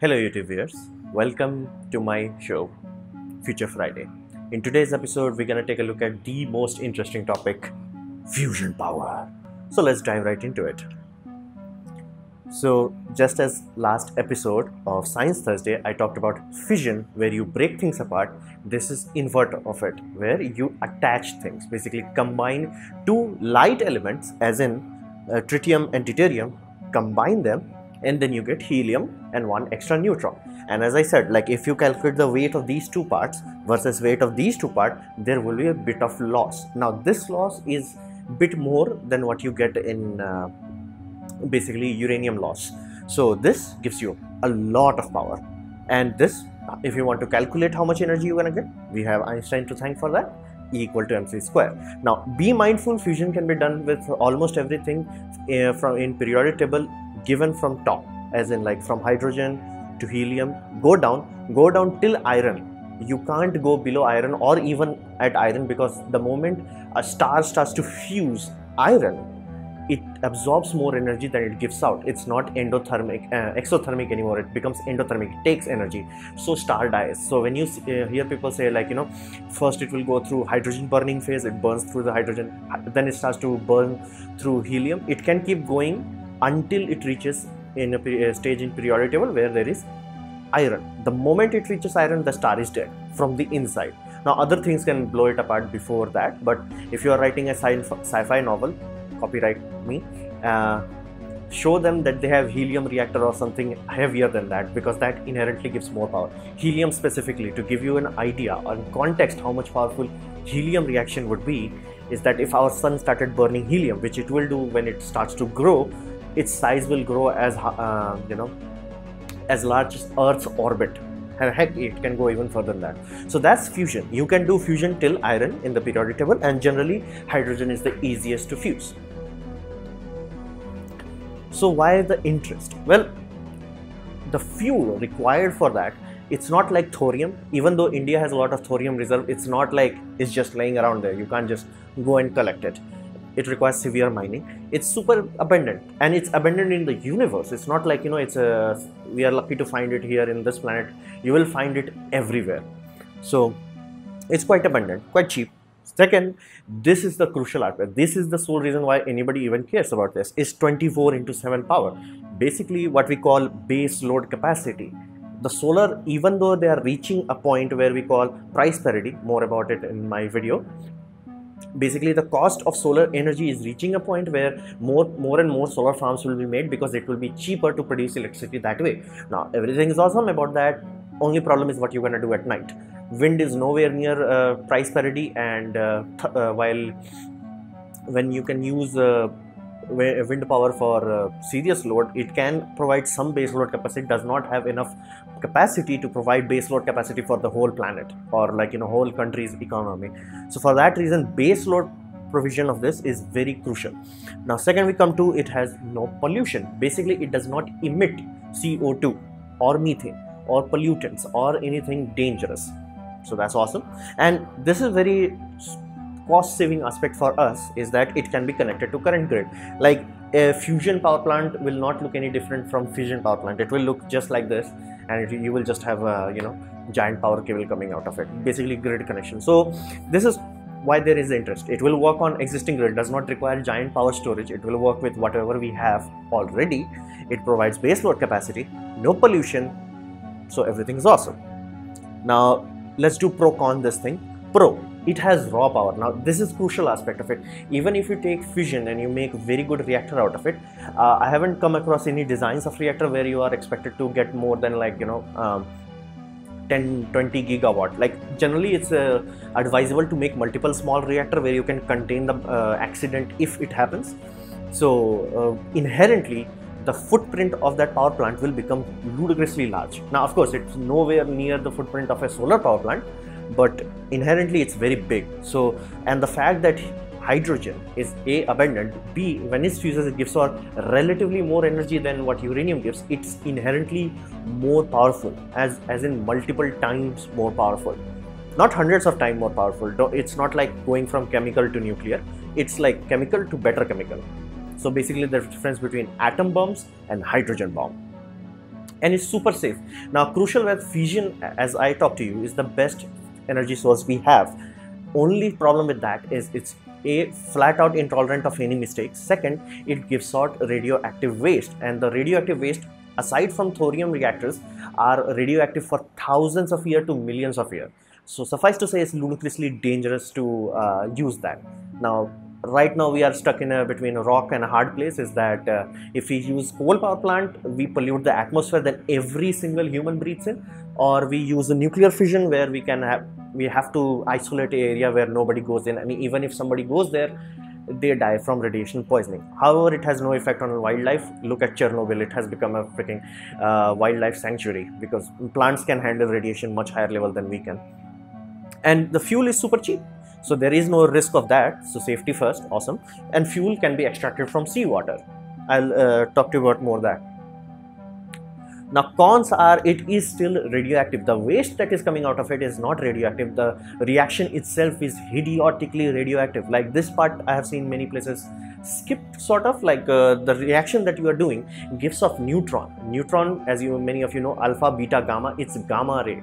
Hello, YouTube viewers. Welcome to my show, Future Friday. In today's episode, we're going to take a look at the most interesting topic fusion power. So, let's dive right into it. So, just as last episode of Science Thursday, I talked about fission, where you break things apart. This is invert of it, where you attach things, basically combine two light elements, as in uh, tritium and deuterium, combine them and then you get helium and one extra neutron. And as i said like if you calculate the weight of these two parts versus weight of these two parts there will be a bit of loss. Now this loss is bit more than what you get in uh, basically uranium loss. So this gives you a lot of power. And this if you want to calculate how much energy you're gonna get we have einstein to thank for that E equal to mc square. Now be mindful fusion can be done with almost everything uh, from in periodic table given from top as in like from hydrogen to helium go down go down till iron. You can't go below iron or even at iron because the moment a star starts to fuse iron it absorbs more energy than it gives out. It's not endothermic uh, exothermic anymore. It becomes endothermic. It takes energy. So star dies. So when you uh, hear people say like you know first it will go through hydrogen burning phase. It burns through the hydrogen. Then it starts to burn through helium. It can keep going until it reaches in a, a stage in periodic table where there is iron. The moment it reaches iron, the star is dead from the inside. Now, other things can blow it apart before that, but if you are writing a sci-fi novel, copyright me, uh, show them that they have helium reactor or something heavier than that because that inherently gives more power. Helium specifically, to give you an idea on context how much powerful helium reaction would be, is that if our sun started burning helium, which it will do when it starts to grow, its size will grow as uh, you know as large as Earth's orbit. And heck, it can go even further than that. So that's fusion. You can do fusion till iron in the periodic table, and generally hydrogen is the easiest to fuse. So why the interest? Well, the fuel required for that it's not like thorium even though india has a lot of thorium reserve it's not like it's just laying around there you can't just go and collect it it requires severe mining. It's super abundant and it's abundant in the universe. It's not like you know it's a we are lucky to find it here in this planet. You will find it everywhere. So it's quite abundant quite cheap. Second this is the crucial aspect. This is the sole reason why anybody even cares about this. Is 24 into 7 power. Basically what we call base load capacity. The solar even though they are reaching a point where we call price parity more about it in my video basically the cost of solar energy is reaching a point where more more and more solar farms will be made because it will be cheaper to produce electricity that way. Now everything is awesome about that. Only problem is what you're gonna do at night. Wind is nowhere near uh, price parity and uh, uh, while when you can use uh, wind power for uh, serious load it can provide some base load capacity. Does not have enough capacity to provide base load capacity for the whole planet or like you know whole country's economy. So for that reason base load provision of this is very crucial. Now second we come to it has no pollution. Basically it does not emit co2 or methane or pollutants or anything dangerous. So that's awesome. And this is very cost saving aspect for us is that it can be connected to current grid. Like a fusion power plant will not look any different from fission power plant. It will look just like this and it, you will just have a you know giant power cable coming out of it. Basically grid connection. So this is why there is interest. It will work on existing grid does not require giant power storage. It will work with whatever we have already. It provides base load capacity no pollution so everything is awesome. Now let's do pro con this thing. Pro it has raw power. Now this is crucial aspect of it. Even if you take fission and you make very good reactor out of it uh, i haven't come across any designs of reactor where you are expected to get more than like you know um, 10 20 gigawatt. Like generally it's uh, advisable to make multiple small reactor where you can contain the uh, accident if it happens. So uh, inherently the footprint of that power plant will become ludicrously large. Now of course it's nowhere near the footprint of a solar power plant but inherently it's very big. So and the fact that hydrogen is a abundant b when it fuses it gives out relatively more energy than what uranium gives. It's inherently more powerful as as in multiple times more powerful. Not hundreds of times more powerful. It's not like going from chemical to nuclear. It's like chemical to better chemical. So basically the difference between atom bombs and hydrogen bomb. And it's super safe. Now, crucial with fission, as I talk to you, is the best energy source we have. Only problem with that is it's a flat out intolerant of any mistakes. Second, it gives out radioactive waste, and the radioactive waste, aside from thorium reactors, are radioactive for thousands of years to millions of years. So suffice to say, it's ludicrously dangerous to uh, use that. Now, right now we are stuck in a between a rock and a hard place is that uh, if we use coal power plant we pollute the atmosphere that every single human breathes in or we use a nuclear fission where we can have we have to isolate an area where nobody goes in I mean even if somebody goes there they die from radiation poisoning however it has no effect on wildlife look at chernobyl it has become a freaking uh, wildlife sanctuary because plants can handle radiation much higher level than we can and the fuel is super cheap so there is no risk of that. So safety first, awesome. And fuel can be extracted from seawater. I'll uh, talk to you about more that. Now cons are it is still radioactive. The waste that is coming out of it is not radioactive. The reaction itself is idiotically radioactive. Like this part I have seen many places skipped sort of like uh, the reaction that you are doing gives off neutron. Neutron as you many of you know alpha, beta, gamma it's gamma ray.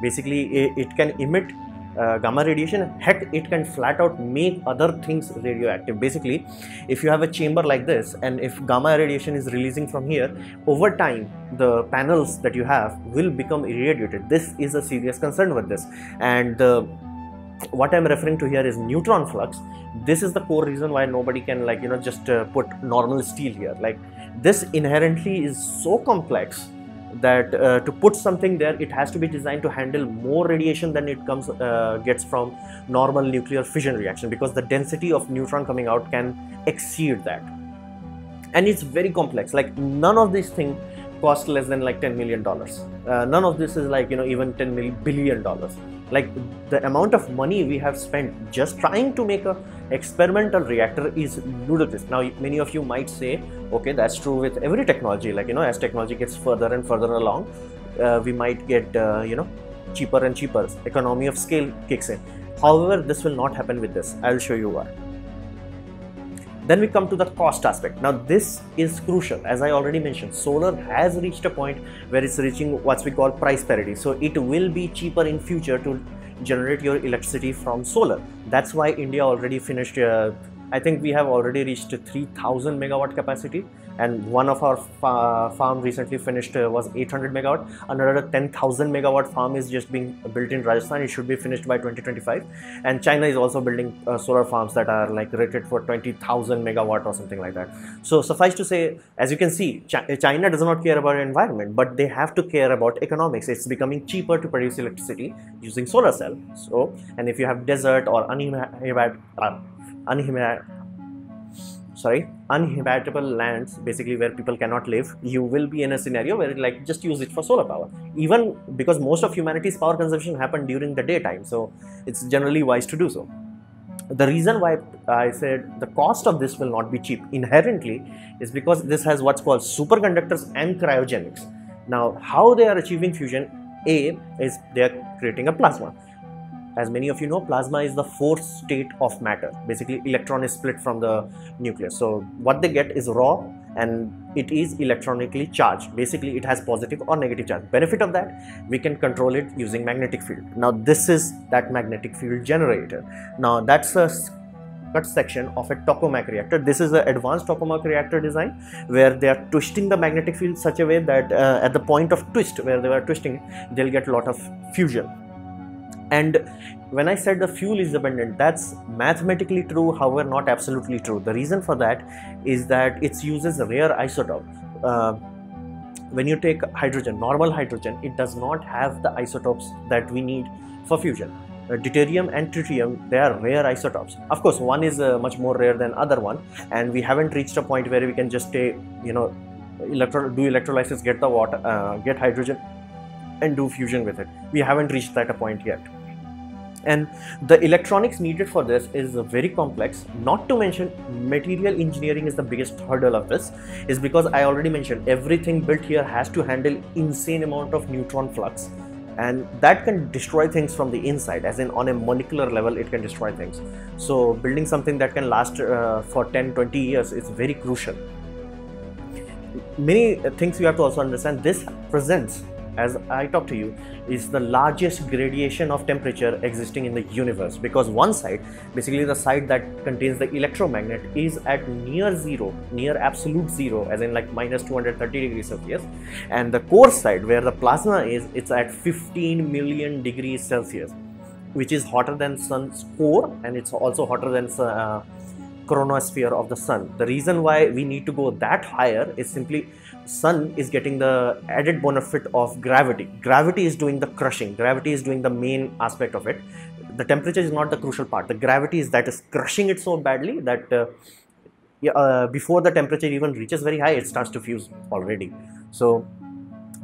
Basically it, it can emit uh, gamma radiation heck it can flat out make other things radioactive. Basically if you have a chamber like this and if gamma radiation is releasing from here over time the panels that you have will become irradiated. This is a serious concern with this. And uh, what i'm referring to here is neutron flux. This is the core reason why nobody can like you know just uh, put normal steel here. Like this inherently is so complex that uh, to put something there it has to be designed to handle more radiation than it comes uh, gets from normal nuclear fission reaction because the density of neutron coming out can exceed that. And it's very complex. Like none of these things cost less than like 10 million dollars. Uh, none of this is like you know even 10 million billion dollars like the amount of money we have spent just trying to make a experimental reactor is ludicrous. Now many of you might say okay that's true with every technology. Like you know as technology gets further and further along uh, we might get uh, you know cheaper and cheaper. Economy of scale kicks in. However this will not happen with this. I'll show you why then we come to the cost aspect. Now this is crucial. As I already mentioned, solar has reached a point where it's reaching what we call price parity. So it will be cheaper in future to generate your electricity from solar. That's why India already finished uh, I think we have already reached 3000 megawatt capacity and one of our fa farm recently finished uh, was 800 megawatt. Another 10000 megawatt farm is just being built in Rajasthan. It should be finished by 2025 and China is also building uh, solar farms that are like rated for 20000 megawatt or something like that. So suffice to say as you can see Ch China does not care about environment but they have to care about economics. It's becoming cheaper to produce electricity using solar cell so and if you have desert or uninhabited uh, sorry uninhabitable lands basically where people cannot live. You will be in a scenario where like just use it for solar power. Even because most of humanity's power consumption happen during the daytime so it's generally wise to do so. The reason why i said the cost of this will not be cheap inherently is because this has what's called superconductors and cryogenics. Now how they are achieving fusion? A is they are creating a plasma as many of you know plasma is the fourth state of matter. Basically electron is split from the nucleus. So what they get is raw and it is electronically charged. Basically it has positive or negative charge. Benefit of that we can control it using magnetic field. Now this is that magnetic field generator. Now that's a cut section of a tokamak reactor. This is the advanced tokamak reactor design where they are twisting the magnetic field such a way that uh, at the point of twist where they are twisting they'll get a lot of fusion and when I said the fuel is abundant, that's mathematically true, however, not absolutely true. The reason for that is that it uses rare isotope. Uh, when you take hydrogen, normal hydrogen, it does not have the isotopes that we need for fusion. Uh, deuterium and tritium, they are rare isotopes. Of course, one is uh, much more rare than other one, and we haven't reached a point where we can just take, you know, electro do electrolysis, get the water, uh, get hydrogen, and do fusion with it. We haven't reached that point yet and the electronics needed for this is very complex. Not to mention material engineering is the biggest hurdle of this is because i already mentioned everything built here has to handle insane amount of neutron flux. And that can destroy things from the inside as in on a molecular level it can destroy things. So building something that can last uh, for 10 20 years is very crucial. Many things you have to also understand. This presents as I talk to you, is the largest gradation of temperature existing in the universe because one side, basically the side that contains the electromagnet, is at near zero, near absolute zero, as in like minus 230 degrees Celsius, and the core side where the plasma is, it's at 15 million degrees Celsius, which is hotter than sun's core and it's also hotter than uh, chromosphere of the sun. The reason why we need to go that higher is simply sun is getting the added benefit of gravity. Gravity is doing the crushing. Gravity is doing the main aspect of it. The temperature is not the crucial part. The gravity is that is crushing it so badly that uh, uh, before the temperature even reaches very high, it starts to fuse already. So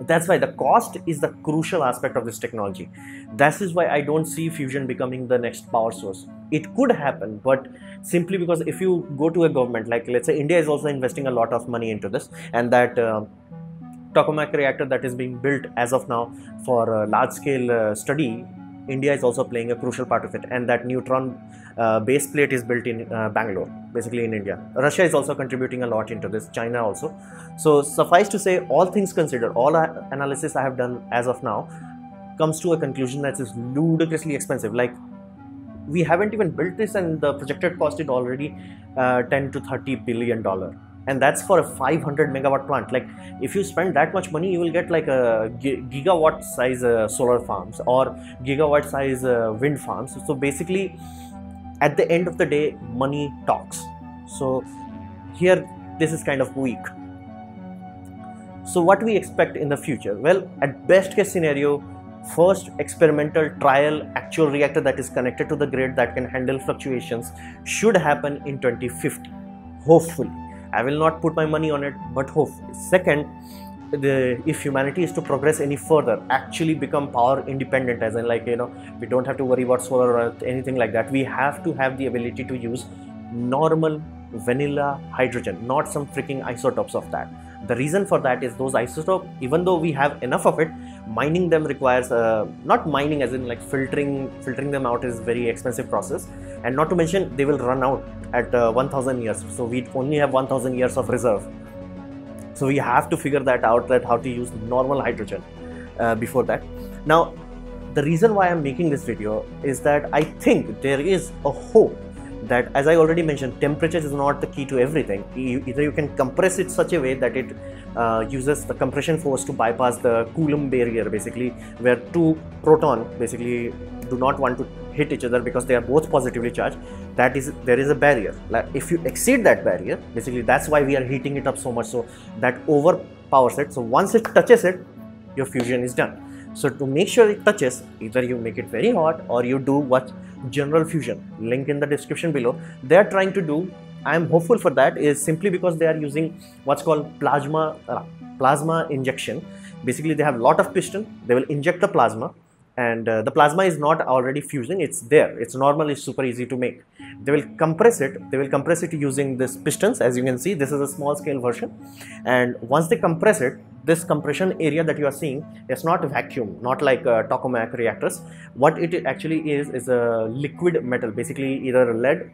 that's why the cost is the crucial aspect of this technology. That is why i don't see fusion becoming the next power source. It could happen but simply because if you go to a government like let's say india is also investing a lot of money into this and that uh, tokamak reactor that is being built as of now for large scale uh, study India is also playing a crucial part of it, and that neutron uh, base plate is built in uh, Bangalore, basically in India. Russia is also contributing a lot into this, China also. So, suffice to say, all things considered, all analysis I have done as of now comes to a conclusion that is ludicrously expensive. Like, we haven't even built this, and the projected cost is already uh, 10 to 30 billion dollar and that's for a 500 megawatt plant. Like if you spend that much money you will get like a gigawatt size uh, solar farms or gigawatt size uh, wind farms. So basically at the end of the day money talks. So here this is kind of weak. So what we expect in the future? Well at best case scenario first experimental trial actual reactor that is connected to the grid that can handle fluctuations should happen in 2050 hopefully I will not put my money on it, but hope. Second, the, if humanity is to progress any further, actually become power independent, as in like you know, we don't have to worry about solar or anything like that. We have to have the ability to use normal vanilla hydrogen, not some freaking isotopes of that. The reason for that is those isotopes, even though we have enough of it, mining them requires uh, not mining as in like filtering filtering them out is very expensive process, and not to mention they will run out at uh, 1000 years. So we only have 1000 years of reserve. So we have to figure that out that how to use normal hydrogen uh, before that. Now, the reason why I'm making this video is that I think there is a hope that as I already mentioned, temperature is not the key to everything. You, either you can compress it such a way that it uh, uses the compression force to bypass the Coulomb barrier, basically, where two proton basically do not want to hit each other because they are both positively charged. That is, there is a barrier. Like if you exceed that barrier, basically that's why we are heating it up so much. So that overpowers it. So once it touches it, your fusion is done. So to make sure it touches, either you make it very hot or you do what general fusion link in the description below. They are trying to do i am hopeful for that is simply because they are using what's called plasma uh, plasma injection. Basically they have a lot of piston they will inject the plasma and uh, the plasma is not already fusing it's there it's normal it's super easy to make they will compress it they will compress it using this pistons as you can see this is a small scale version and once they compress it this compression area that you are seeing is not vacuum, not like uh, tokamak reactors. What it actually is is a liquid metal, basically either lead,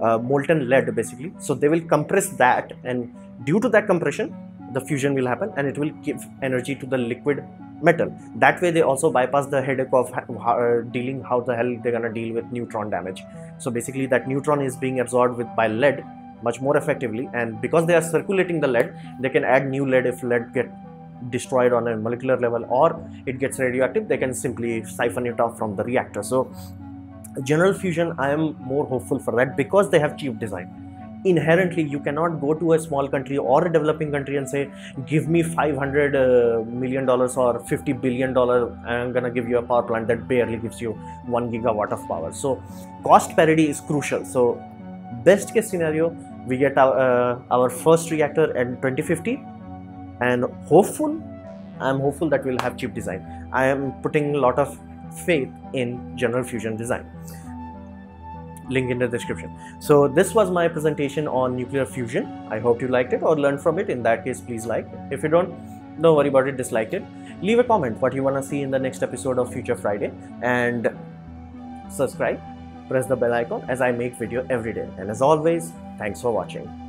uh, molten lead, basically. So they will compress that, and due to that compression, the fusion will happen, and it will give energy to the liquid metal. That way, they also bypass the headache of uh, dealing how the hell they're gonna deal with neutron damage. So basically, that neutron is being absorbed with by lead much more effectively and because they are circulating the lead they can add new lead if lead get destroyed on a molecular level or it gets radioactive they can simply siphon it off from the reactor so general fusion i am more hopeful for that because they have cheap design inherently you cannot go to a small country or a developing country and say give me 500 uh, dollars or 50 billion dollar i'm gonna give you a power plant that barely gives you 1 gigawatt of power. So cost parity is crucial. So best case scenario we get our, uh, our first reactor in 2050 and hopeful i'm hopeful that we'll have cheap design. I am putting a lot of faith in general fusion design link in the description. So this was my presentation on nuclear fusion. I hope you liked it or learned from it. In that case please like if you don't don't worry about it dislike it. Leave a comment what you want to see in the next episode of future friday. And subscribe press the bell icon as i make video every day. And as always thanks for watching